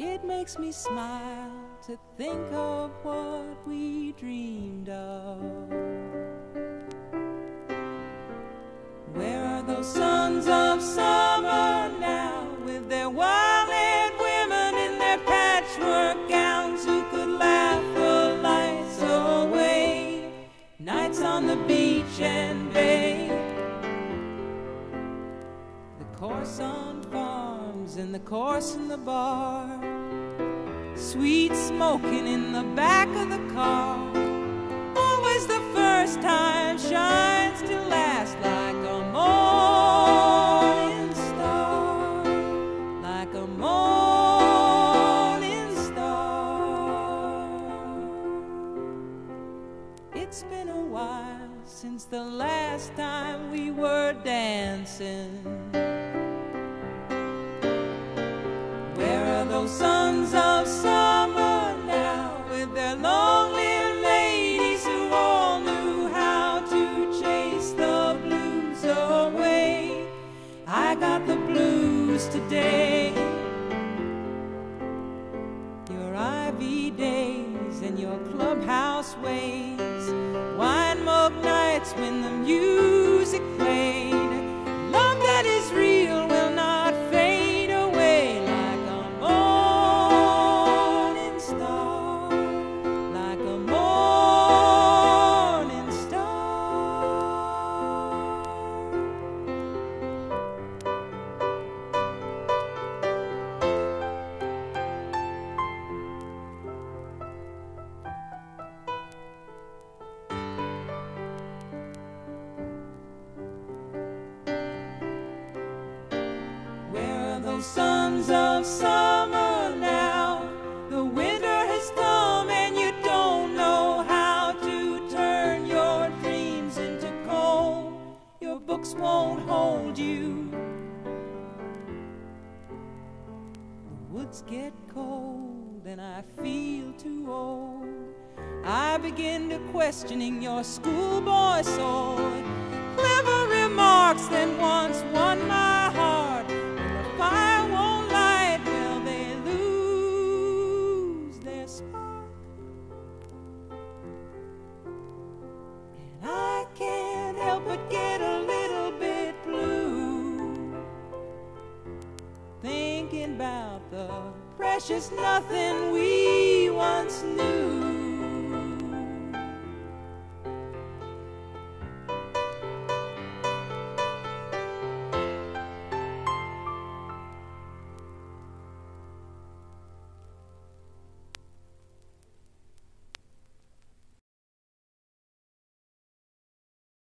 It makes me smile to think of what we dreamed of. Where are those sons of summer the course in the bar. Sweet smoking in the back of the car. Always the first time shines to last like a morning star. Like a morning star. It's been a while since the last time we were dancing. Days and your clubhouse ways, wine mug nights when those sons of summer now? The winter has come and you don't know how to turn your dreams into coal. Your books won't hold you. The woods get cold and I feel too old. I begin to questioning your schoolboy soul. Clever remarks that once about the precious nothing we once knew.